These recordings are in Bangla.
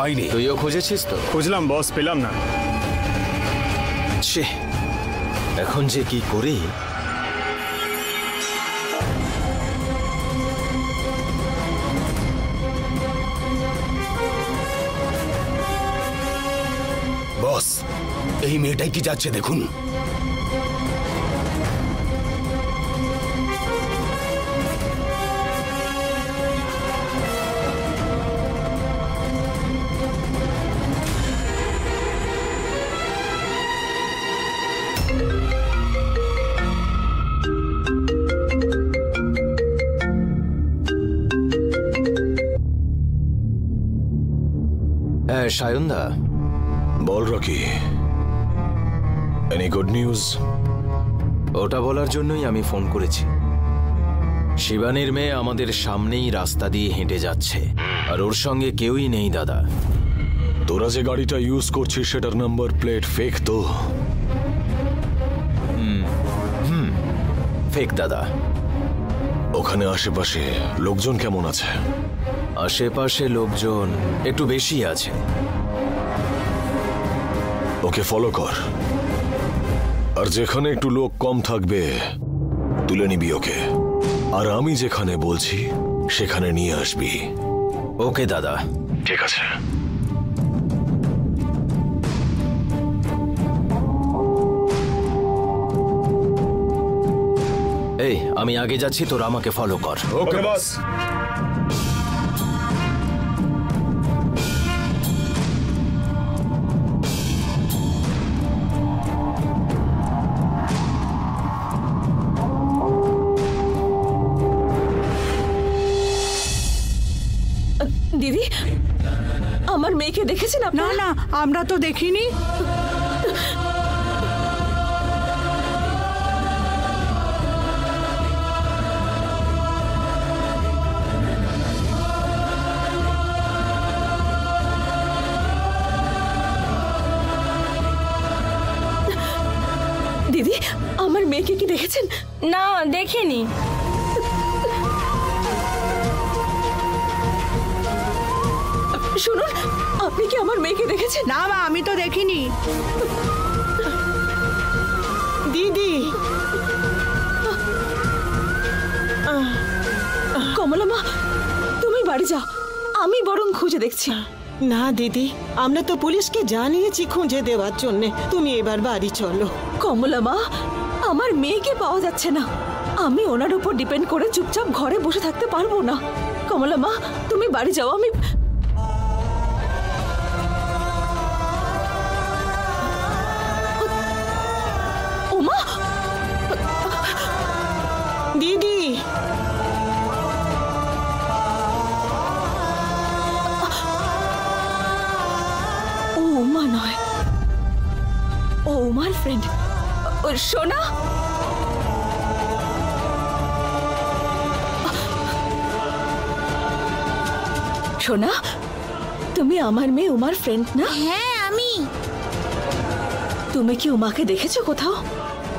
পাইনি। তুইও খুঁজেছিস তো? খুঁজলাম বস পেলাম না। ছে এখন যে কি করি? বস এই মেয়েটাই কি যাচ্ছে দেখুন। হ্যাঁ সায়নদা। বল রকি। এনি গুড নিউজ ওটা বলার জন্যই আমি ফোন করেছি। শিবানীর মেয়ে আমাদের সামনেই রাস্তা দিয়ে হেঁটে যাচ্ছে। আর ওর সঙ্গে কেউই নেই দাদা। তোরা যে গাড়িটা ইউজ করছিস সেটার নাম্বার প্লেট ফেক তো। ফেক দাদা। ওখানে আশেপাশে লোকজন কেমন আছে? আশেপাশে লোকজন একটু বেশি আছে। ওকে ফলো কর। আর যেখানে একটু লোক কম থাকবে তুলে নিবি ওকে। আর আমি যেখানে বলছি সেখানে নিয়ে আসবি। ওকে দাদা। ঠিক আছে। এই আমি আগে যাচ্ছি তোর আমাকে ফলো কর। ওকে বস দেখেছেন না আপনারা? না আমরা তো দেখিনি। দিদি আমার মেয়েকে কি দেখেছেন? না দেখিনি। শুনুন আপনি কি আমার মেয়েকে দেখেছেন? না মা আমি তো দেখিনি। দিদি। কমলা মা তুমি বাড়ি যাও। আমি বরং খুঁজে দেখছি। না দিদি আমরা তো পুলিশকে জানিয়েছি খুঁজে দেওয়ার জন্য। তুমি এবার বাড়ি চলো। কমলা মা আমার মেয়েকে পাওয়া যাচ্ছে না। আমি ওনার উপর ডিপেন্ড করে চুপচাপ ঘরে বসে থাকতে পারব না। কমলা মা তুমি বাড়ি যাও আমি সোনা? সোনা তুমি আমার মেয়ে উমার ফ্রেন্ড না? হ্যাঁ আমি। তুমি কি উমাকে দেখেছ কোথাও?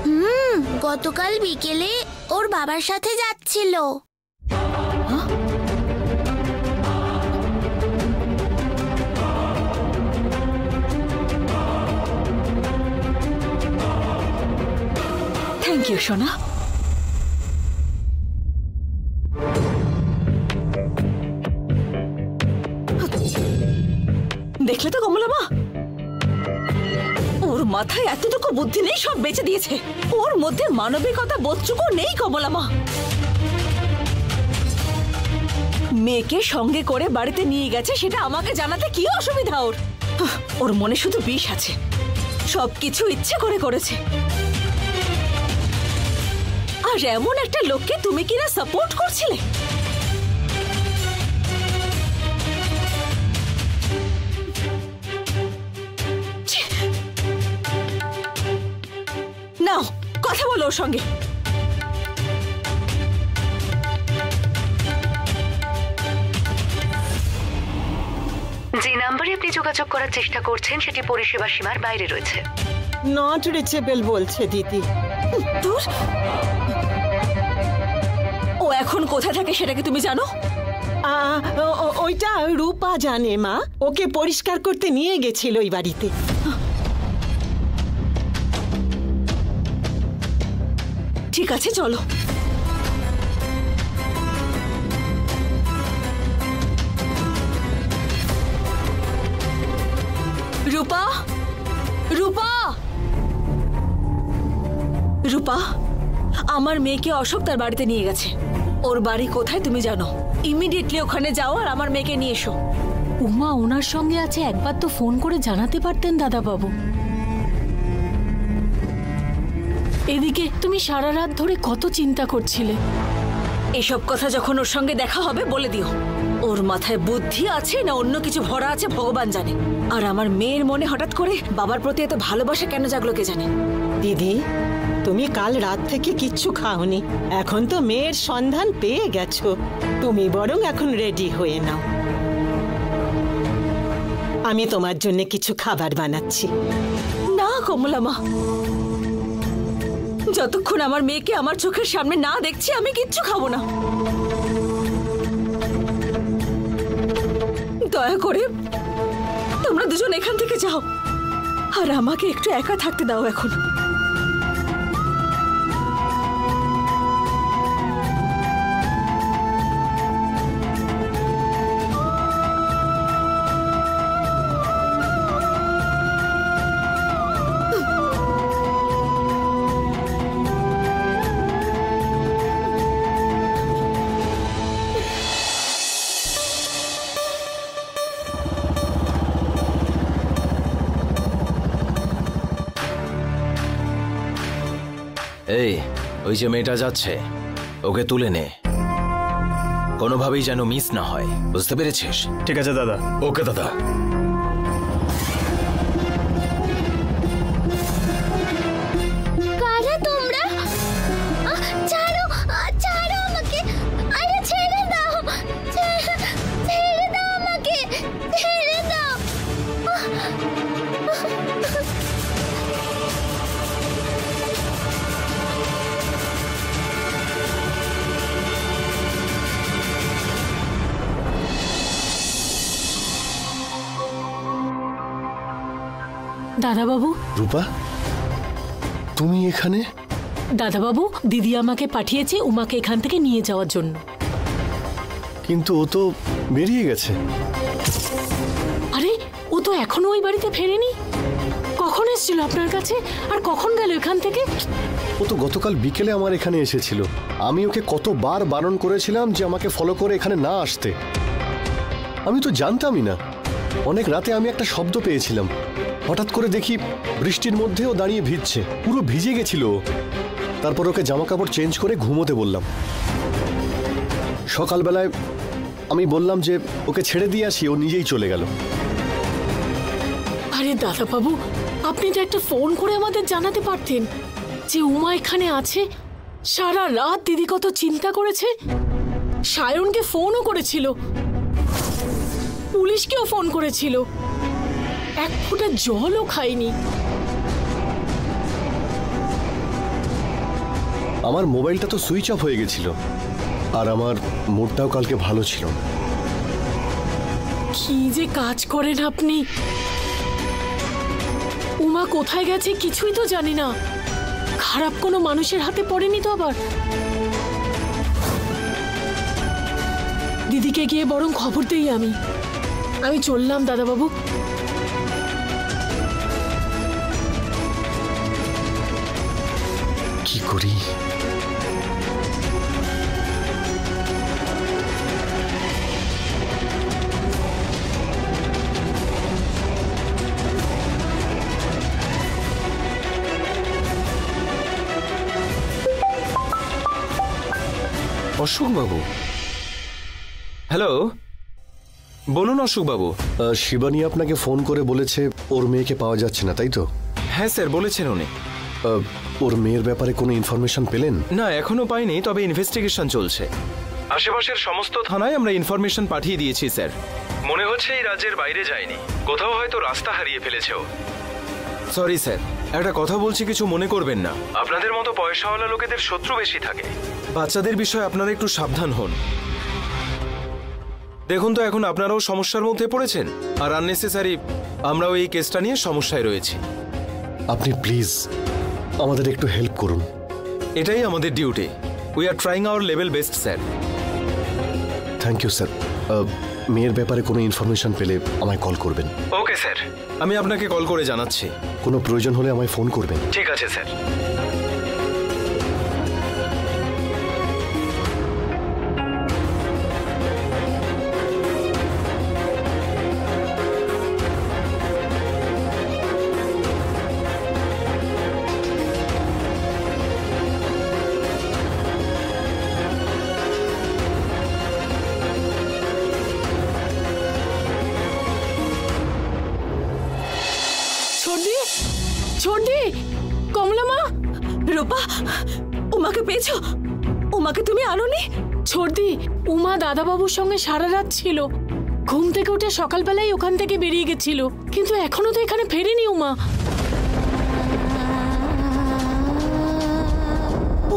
হুম গতকাল বিকেলে ওর বাবার সাথে যাচ্ছিল। ইউ সোনা দেখলে তো কমলা মা? ওর মাথায় এতটুকু বুদ্ধি নেই, সব বেঁচে দিয়েছে। ওর মধ্যে মানবিকতা বোধটুকু নেই কমলা মা। মেয়েকে সঙ্গে করে বাড়িতে নিয়ে গেছে, সেটা আমাকে জানাতে কি অসুবিধা ওর? ওর মনে শুধু বিষ আছে। সবকিছু ইচ্ছে করে করেছে। আর এমন একটা লোককে তুমি কিনা সাপোর্ট করছিলে! নাও কথা বলো ওর সঙ্গে। যে নাম্বারে আপনি যোগাযোগ করার চেষ্টা করছেন সেটি পরিষেবা সীমার বাইরে রয়েছে। নট রিচেবল বলছে দিদি। দূর এখন কোথায় থাকে সেটা কি তুমি জানো? ওইটা রূপা জানে মা। ওকে পরিষ্কার করতে নিয়ে গেছিল ওই বাড়িতে। ঠিক আছে চলো। রূপা? রূপা? রূপা আমার মেয়েকে অশোক তার বাড়িতে নিয়ে গেছে। ওর বাড়ি কোথায় তুমি জানো? ইমিডিয়েটলি ওখানে যাও আর আমার মেয়েকে নিয়ে এসো। উমা, ওনার সঙ্গে আছে, একবার তো ফোন করে জানাতে পারতেন দাদাবাবু। এদিকে তুমি সারা রাত ধরে কত চিন্তা করছিলে। এসব কথা যখন ওর সঙ্গে দেখা হবে, বলে দিও। ওর মাথায় বুদ্ধি আছে না অন্য কিছু ভরা আছে, ভগবান জানে। আর আমার মেয়ের মনে হঠাৎ করে বাবার প্রতি এত ভালোবাসা কেন জাগলো কে জানে? দিদি তুমি কাল রাত থেকে কিচ্ছু খাওনি। এখন তো মেয়ের সন্ধান পেয়ে গেছো। তুমি বরং এখন রেডি হয়ে নাও। আমি তোমার জন্য কিছু খাবার বানাচ্ছি। না, কমলা মা। যতক্ষণ আমার মেয়েকে আমার চোখের সামনে না দেখছি, আমি কিচ্ছু খাব না। দয়া করে, তোমরা দুজন এখান থেকে যাও। আর আমাকে একটু একা থাকতে দাও এখন। ওই যে মেয়েটা যাচ্ছে ওকে তুলে নে। কোনোভাবেই যেন মিস না হয়। বুঝতে পেরেছিস? ঠিক আছে দাদা। ওকে দাদা। দাদাবাবু? রূপা তুমি এখানে? দাদাবাবু দিদি আমাকে পাঠিয়েছে উমাকে এখান থেকে নিয়ে যাওয়ার জন্য। কিন্তু ও তো বেরিয়ে গেছে। আরে ও তো এখনও ওই বাড়িতে ফেরেনি। কখন এসেছিল আপনার কাছে? আর কখন গেল এখান থেকে? ও তো গতকাল বিকেলে আমার এখানে এসেছিল। আমি ওকে কতবার বারণ করেছিলাম যে আমাকে ফলো করে এখানে না আসতে। আমি তো জানতামই না। অনেক রাতে আমি একটা শব্দ পেয়েছিলাম। হঠাৎ করে দেখি বৃষ্টির মধ্যেও দাঁড়িয়ে ভিজছে। পুরো ভিজে গেছিল। তারপর ওকে জামা কাপড় চেঞ্জ করে ঘুমোতে বললাম। সকালবেলায় আমি বললাম যে, ওকে ছেড়ে দিয়ে আসি, ও নিজেই চলে গেল। আরে দাদা বাবু আপনি তো একটা ফোন করে আমাদের জানাতে পারতেন যে উমা এখানে আছে। সারা রাত দিদি কত চিন্তা করেছে। সায়নকে ফোনও করেছিল। পুলিশকেও ফোন করেছিল। এক ফোঁটা জলও খাইনি। আমার মোবাইলটা তো সুইচ অফ হয়ে গেছিল আর আমার মুডটাও কালকে ভালো ছিল না। কি যে কাজ করেন আপনি? উমা কোথায় গেছে কিছুই তো জানি না। খারাপ কোনো মানুষের হাতে পড়েনি তো আবার? দিদিকে গিয়ে বরং খবর দেই আমি। আমি চললাম দাদাবাবু। কি করি? অশোক বাবু হ্যালো? বলুন অশোক বাবু আহ, শিবানী আপনাকে ফোন করে বলেছে ওর মেয়েকে পাওয়া যাচ্ছে না তাই তো? হ্যাঁ স্যার বলেছেন উনি। ওর মেয়ের ব্যাপারে কোনো ইনফরমেশন পেলেন? না এখনও পাইনি তবে ইনভেস্টিগেশন চলছে। আশেপাশের সমস্ত থানায় আমরা ইনফরমেশন পাঠিয়ে দিয়েছি স্যার। মনে হচ্ছে এই রাজ্যের বাইরে যায়নি। কোথাও হয়তো রাস্তা হারিয়ে ফেলেছে ও। Sorry sir. একটা কথা বলছি কিছু মনে করবেন না। আপনাদের মতো পয়সাওয়ালা লোকেদের শত্রু বেশি থাকে। বাচ্চাদের বিষয়ে আপনারা একটু সাবধান হন। দেখুন তো এখন আপনারাও সমস্যার মধ্যে পড়েছেন? আর আননেসেসারি আমরাও এই কেসটা নিয়ে সমস্যায় রয়েছি। আপনি প্লিজ আমাদের একটু হেল্প করুন। এটাই আমাদের duty we are trying our level best sir thank you sir মেয়ের ব্যাপারে কোনো ইনফরমেশন পেলে আমায় কল করবেন। ওকে স্যার আমি আপনাকে কল করে জানাচ্ছি। কোনো প্রয়োজন হলে আমায় ফোন করবেন। ঠিক আছে স্যার দাদাবাবুর সঙ্গে সারা রাত ছিল। ঘুম থেকে উঠে সকালবেলায় ওখান থেকে বেরিয়ে গেছিল। কিন্তু এখনও তো এখানে ফেরেনি উমা।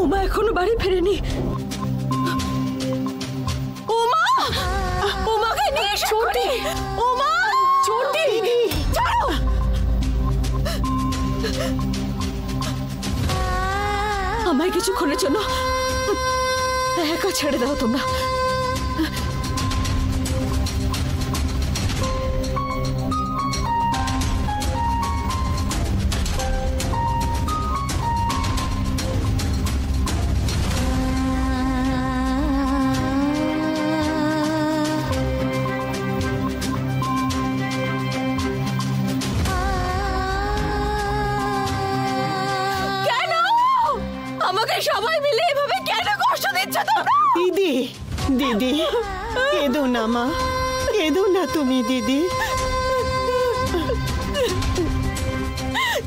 উমা এখনও বাড়ি ফেরেনি। উমা! উমাকে নিয়ে এসো। ছোটি উমা! ছোটি ছাড়ো! আমায় কিছুক্ষণের জন্য একা ছেড়ে দাও তোমরা। দিদি দিদি, কেঁদো না মা, কেঁদো না তুমি দিদি।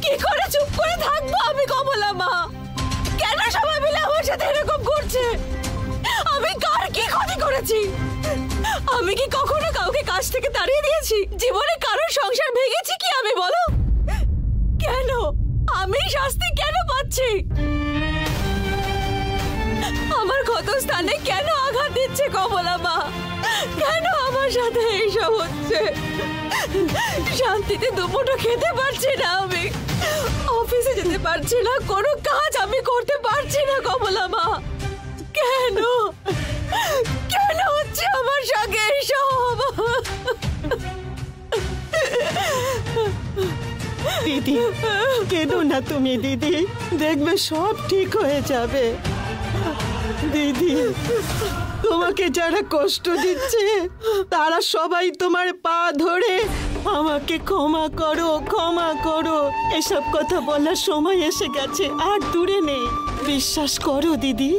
কি করে চুপ করে থাকব আমি কমলা মা? কেন সবাই মিলে আমার সাথে এরকম করছে? আমি কার কি ক্ষতি করেছি? আমি কি কখনো কাউকে কাজ থেকে তাড়িয়ে দিয়েছি? জীবনে কারোর সংসার ভেঙেছি কি আমি, বলো? কেন? আমি শাস্তি কেন পাচ্ছি? ক্ষত স্থানে কেন আঘাত দিচ্ছে কমলা মা কেন আমার সাথে এইসব হচ্ছে? শান্তিতে দুপুরটা খেতে পারছি না আমি। অফিসে যেতে পারছি না, কোনো কাজ আমি করতে পারছি না কমলা মা কেন? কেন হচ্ছে আমার সঙ্গে এইসব? দিদি, কেঁদো না তুমি, দিদি। দেখবে সব ঠিক হয়ে যাবে। দিদি, তোমাকে যারা কষ্ট দিচ্ছে, তারা সবাই তোমার পা ধরে আমাকে ক্ষমা করো ক্ষমা করো। এসব কথা বলার সময় এসে গেছে, আর দূরে নেই। বিশ্বাস করো দিদি।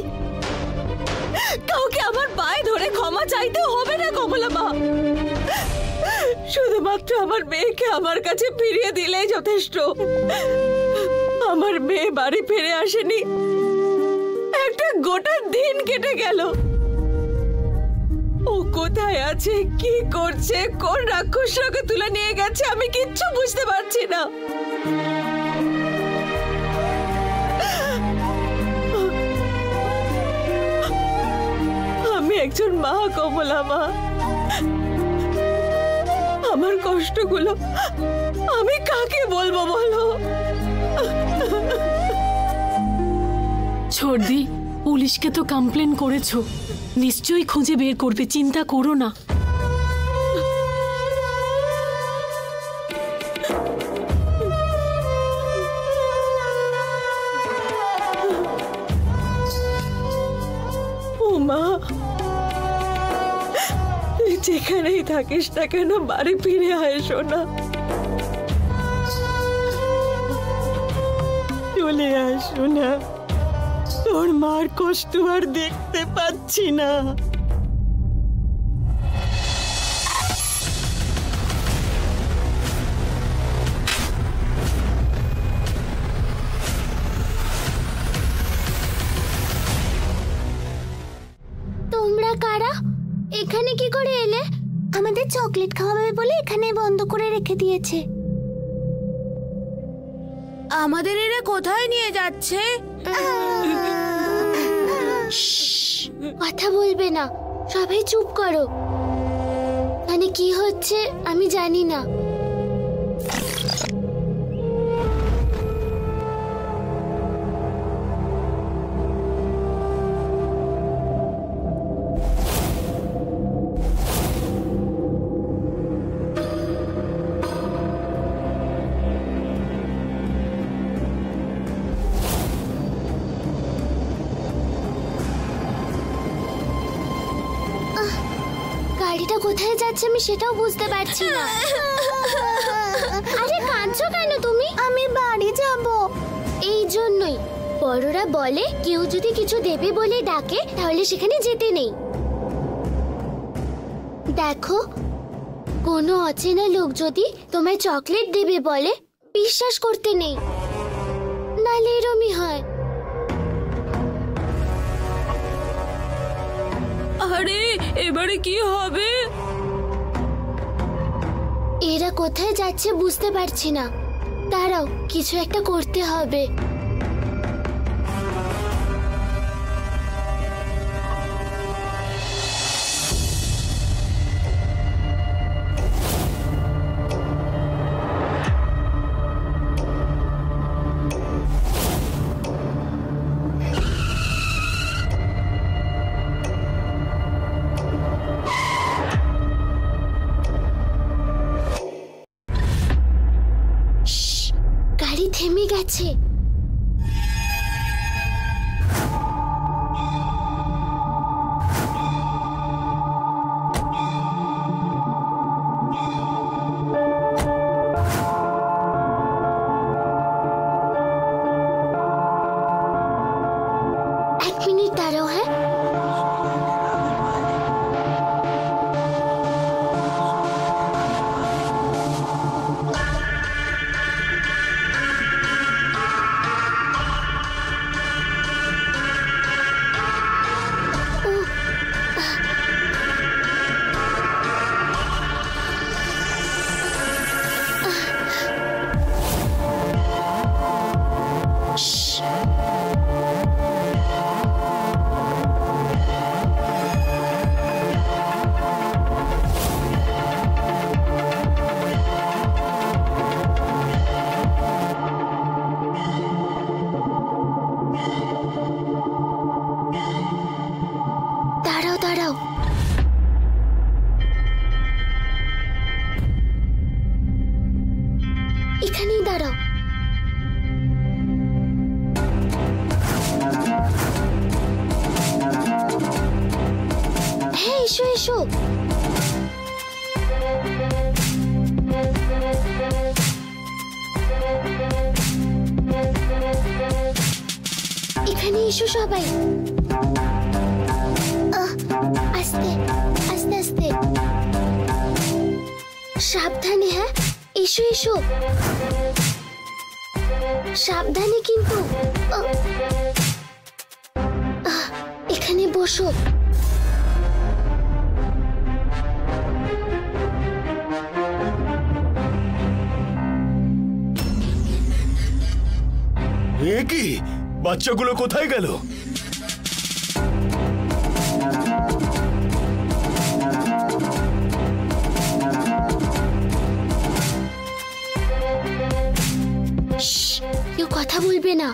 কাউকে আমার পায়ে ধরে ক্ষমা চাইতে হবে না, কমলা মা। শুধুমাত্র আমার মেয়েকে আমার কাছে ফিরিয়ে দিলেই যথেষ্ট। আমার মেয়ে বাড়ি ফিরে আসেনি। গোটা দিন কেটে গেল। ও কোথায় আছে? কি করছে? কোন রাক্ষসরাকে তুলে নিয়ে গেছে? আমি কিচ্ছু বুঝতে পারছি না। আমি একজন মা, কমলা মা। আমার কষ্টগুলো আমি কাকে বলব বলো? ছোটদি পুলিশকে তো কমপ্লেন করেছ। নিশ্চয়ই খুঁজে বের করবে, চিন্তা করো না। যেখানেই থাকিস না কেন, বাড়ি ফিরে আয় সোনা। চলে আসো না তোর মার কষ্ট আর দেখতে পাচ্ছি না। তোমরা কারা? এখানে কি করে এলে? আমাদের চকলেট খাওয়াবে বলে এখানে বন্ধ করে রেখে দিয়েছে। আমাদের এরা কোথায় নিয়ে যাচ্ছে? কথা বলবে না। সবাই চুপ করো। মানে কি হচ্ছে আমি জানি না। কোথায় যাচ্ছে আমি সেটাও বুঝতে পারছি না। আরে কাঁদছো কেন তুমি? আমি বাড়ি যাব। এই জন্যই। বড়রা বলে কেউ যদি কিছু দেবে বলে ডাকে তাহলে সেখানে যেতে নেই। দেখো কোনো অচেনা লোক যদি তোমায় চকলেট দেবে বলে বিশ্বাস করতে নেই। নালে এরমই হয়। আরে এবারে কি হবে? এরা কোথায় যাচ্ছে বুঝতে পারছি না। দাঁড়াও কিছু একটা করতে হবে। গাড়ি থেমে গেছে। হ্যাঁ এসো এসো এখানে এসো সবাই। আস্তে আস্তে আস্তে। সাবধানে হ্যাঁ? এসো এসো। সাবধানে কিন্তু এখানে বসো। এ কি? বাচ্চাগুলো কোথায় গেল? কেউ কথা বলবে না।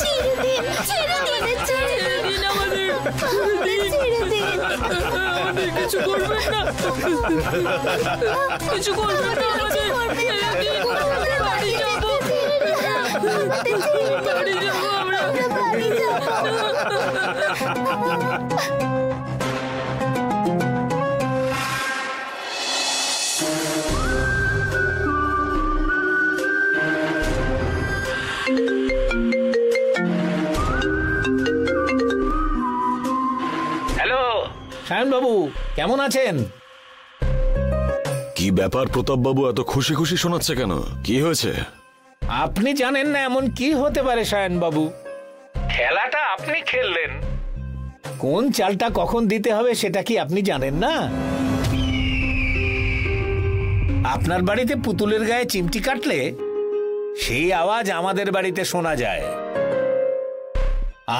ছেড়ে দিন ছেড়ে দিন ছেড়ে দিন আমাদের দিন ছেড়ে দিন আমাদের কিছু করবেন না কিছু করবেন না আমাদের ছেড়ে দিন বাড়ি যাব বাড়ি যাব আমরা হ্যালো সায়নবাবু কেমন আছেন? কি ব্যাপার প্রতাপবাবু এত খুশি খুশি শোনাচ্ছে কেন? কি হয়েছে? আপনি জানেন না এমন কি হতে পারে সায়নবাবু? খেলাটা আপনি খেললেন। কোন চালটা কখন দিতে হবে সেটা কি আপনি জানেন না? আপনার বাড়িতে পুতুলের গায়ে চিমটি কাটলে সেই আওয়াজ আমাদের বাড়িতে শোনা যায়।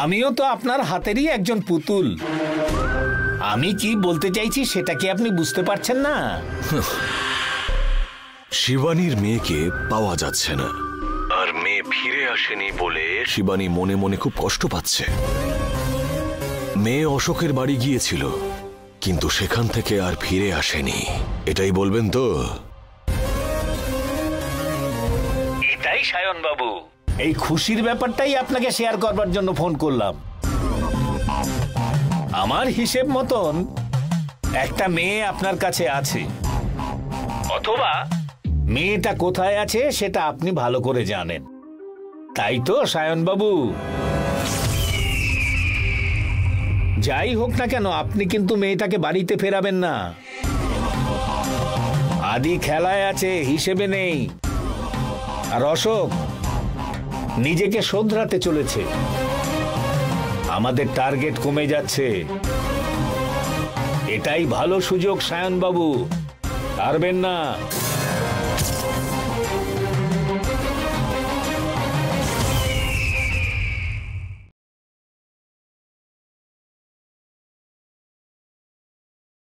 আমিও তো আপনার হাতেরই একজন পুতুল। আমি কি বলতে চাইছি সেটা কি আপনি বুঝতে পারছেন না? শিবানীর মেয়েকে পাওয়া যাচ্ছে না। আর মেয়ে ফিরে আসেনি বলে শিবানী মনে মনে খুব কষ্ট পাচ্ছে। মেয়ে অশোকের বাড়ি গিয়েছিল কিন্তু সেখান থেকে আর ফিরে আসেনি। এটাই বলবেন তো? এটাই সায়ন বাবু এই খুশির ব্যাপারটাই আপনাকে শেয়ার করবার জন্য ফোন করলাম। আমার হিসেব মতন একটা মেয়ে আপনার কাছে আছে। অথবা মেয়েটা কোথায় আছে সেটা আপনি ভালো করে জানেন। তাই তো, সায়নবাবু? যাই হোক না কেন, আপনি কিন্তু মেয়েটাকে বাড়িতে ফেরাবেন না। আদি খেলায় আছে, হিসেবে নেই। আর অশোক, নিজেকে শোধরাতে চলেছে। আমাদের টার্গেট কমে যাচ্ছে। এটাই ভালো সুযোগ সায়নবাবু। পারবেন না।